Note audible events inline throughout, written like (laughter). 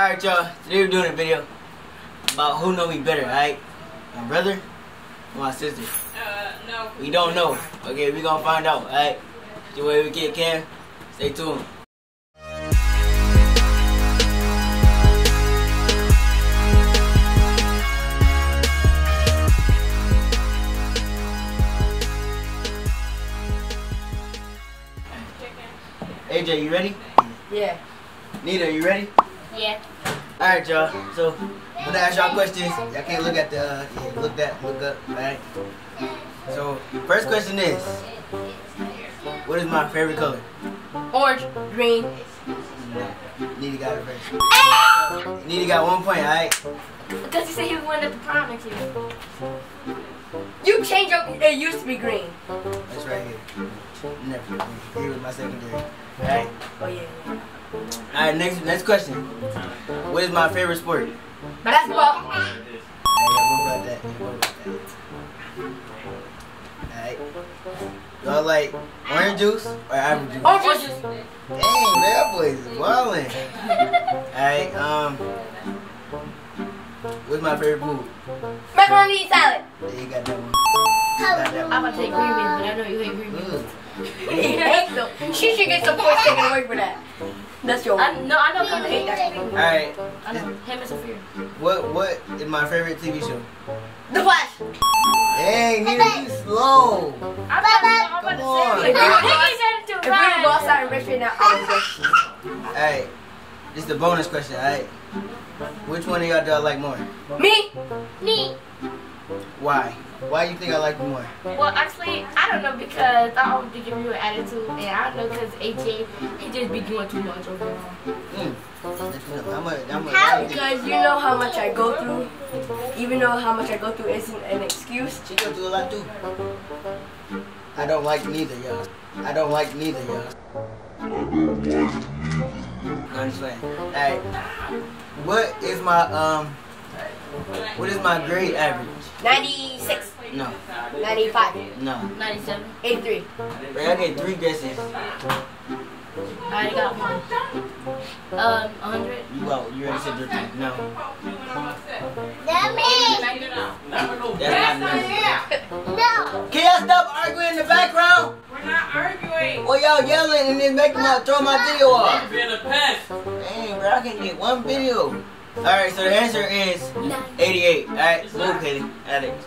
Alright, y'all. Today we're doing a video about who know me better, alright? My brother or my sister? Uh, no. We don't know. Okay, we gonna find out, alright? The way we get can. Stay tuned. AJ, you ready? Yeah. Nita, you ready? Yeah. Alright, y'all. So, I'm gonna ask y'all questions. Y'all can't look at the, uh, yeah, look that, look up, alright? So, first question is, what is my favorite color? Orange, green. Nita got it first. Nita got one point, alright? Because he said he was going at the prom next year. You change your. It used to be green. That's right here. Never. Here was my secondary. Alright? Oh yeah. Alright, next next question. What is my favorite sport? Basketball. Alright, y'all about that. Y'all about that. Alright. Y'all like orange juice or apple juice? Orange juice. Dang, man, that boy is ballin'. Alright, um. What's my favorite food? Macaroni and salad. Yeah, you got that one. Got that I'm one. about to say green beans, but I know you hate green beans. Mm. He hates. She should get some points taken away for that. That's your. I, no, I know Connor hate that. Alright, I know. Him and Sophia. what what is my favorite TV show? The Flash. Dang, nigga, you slow. I'm about, I'm about Come on. to say it. He said it to If we were boss Ryan. out in Richmond now, I would go. Alright, this is the bonus question, alright? Which one of y'all do I like more? Me. Me. Why? Why you think I like more? Well, actually, I don't know because I always be giving you an attitude, and I don't know because AJ, he just be doing too much overall. Mm. Let you know. How much? How Because you know how much I go through. Even though how much I go through isn't an excuse. She go through a lot too. I don't like neither y'all. I don't like neither y'all. I'm just playing. Alright. What is my um? What is my grade average? 96, No, 95, no. 97. 83. Bro, I get three guesses. I already got one. Um, 100. You out. You already said your three. No, That that's not nice. Can y'all stop arguing in the background? We're not arguing. Well, y'all yelling and then making my throw my video off. Being a pest. Dang, bro, I can get one video. Alright, so the answer is 88. Alright, move, Katie. Alex.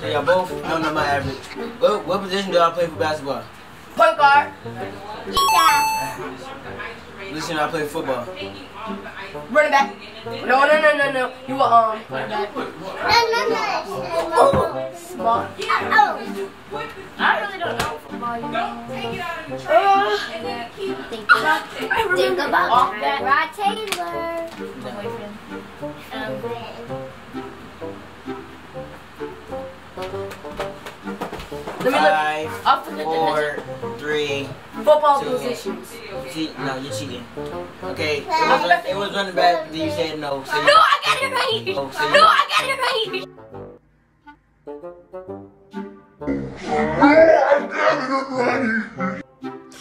So y'all both don't know my average. What, what position do I play for basketball? Point guard. Listen, I play football. Running back. No, no, no, no, no. You were um. No, no, no. Oh, smart. I really don't know football, you know. Uh, Think about, think about Off that. Rod Taylor. My boyfriend. Um, let me. Five, off the. Football Two. positions. See, no, you're cheating. Okay, it was, it was running back. Then you said no. So No, I got it right. oh, so No, I got it right.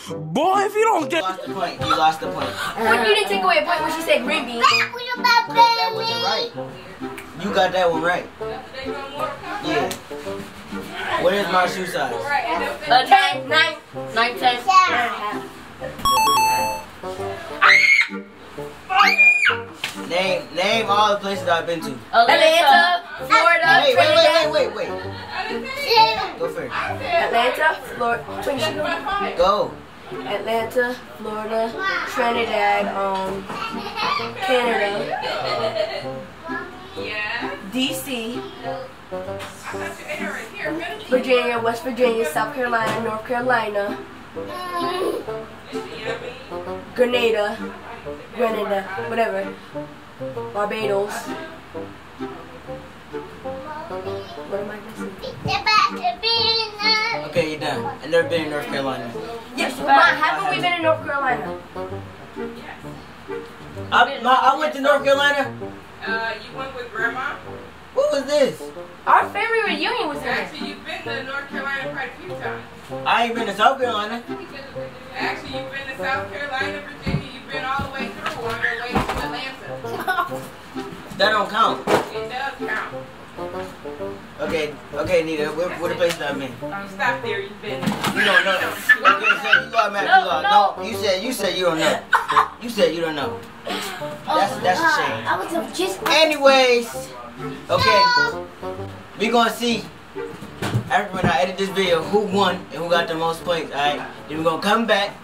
Boy, if you don't get. You lost the point. You lost the point. When you didn't take away a point when she said green beans. That wasn't right. You got that one right. Yeah. What is my shoe size? Uh, ten, nine, 9, 10. Name name all the places I've been to. Atlanta, Florida, Hey, wait, wait, wait, wait, wait. Go first. Atlanta, Florida, Trinidad, Go. Atlanta, Florida, Trinidad, um, Canada, DC, Virginia, West Virginia, South Carolina, North Carolina, Grenada, Grenada, whatever, Barbados. What am I missing? Okay, you're done. I've never been in North Carolina. Yes, Ma, haven't we been in North Carolina? I, my, I went to North Carolina. Uh, you went with grandma? What was this? Our family reunion was there. Actually, you've been to North Carolina quite a few times. I ain't been to South Carolina. Actually, you've been to South Carolina, Virginia. You've been all the way through on your way to Atlanta. That don't count. It does count. Okay, okay, Nita. Where, where the place that I'm in? Stop there, you've been. You don't know. Okay, (laughs) so you got mad. No, no. no. You said you said you don't know. You said you don't know. That's oh, that's a uh, shame. I was just. Anyways, okay, we gonna see after when I edit this video who won and who got the most points. All right, then we're gonna come back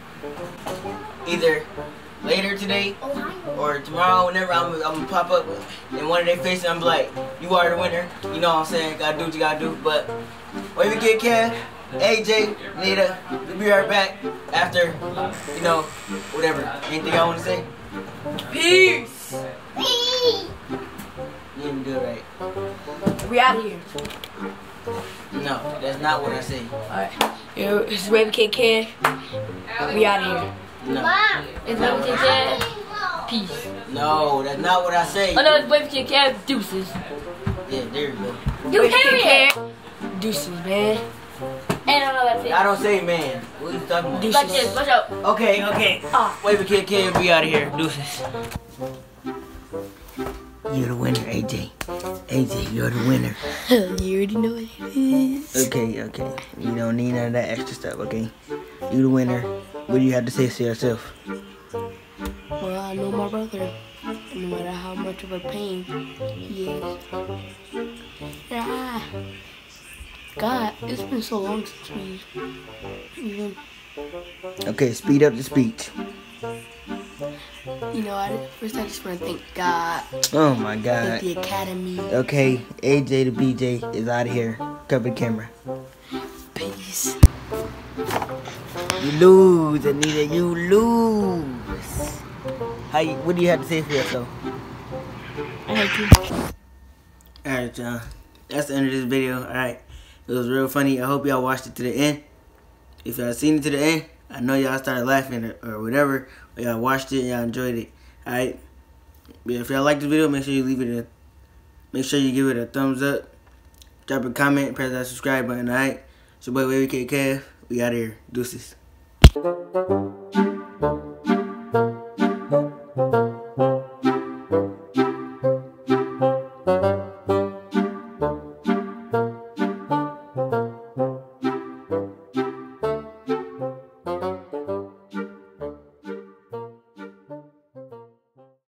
either later today or tomorrow, whenever I'm, I'm gonna pop up in one of their faces. I'm like, you are the winner. You know what I'm saying? Gotta do what you gotta do. But Wavy Kid Kev, AJ, Nita, we'll be right back after, you know, whatever. Anything I wanna say? Peace. Wee. You didn't do it right. We out of here. No, that's not what I say. Alright. Yo, It's Raven Kid Kid. We out of here. No, Mom. It's Wavy Kid Kev. Peace. no, that's not what I say. Oh no, it's Baby Kid Kev. Deuces. Yeah, there you go. You Raven Kid. Kid. Deuces, man. I know that's. I don't say man. What are you talking about? Deuces. Like this. Watch out. Okay, okay. Ah. Wavy Kid Kid, we out of here. Deuces. You're the winner, AJ. AJ, you're the winner. (laughs) you already know what it is. Okay, okay. You don't need none of that extra stuff, okay? you're the winner. What do you have to say to yourself? Well, I know my brother. No matter how much of a pain he God, it's been so long since we even, Okay, speed up the speech. you know, I, first I just want to thank God, Oh my thank god. the Academy. Okay, AJ to BJ is out of here. Cover the camera. Peace. You lose, Anita. You lose. How you, what do you have to say for yourself? I like you. Alright, y'all. That's the end of this video. Alright. It was real funny. I hope y'all watched it to the end. If y'all seen it to the end, I know y'all started laughing or, or whatever. Y'all watched it y'all enjoyed it. Alright. If y'all like the video, make sure you leave it a make sure you give it a thumbs up. Drop a comment, press that subscribe button, alright? It's your boy Wavy K Kev. We out here. Deuces.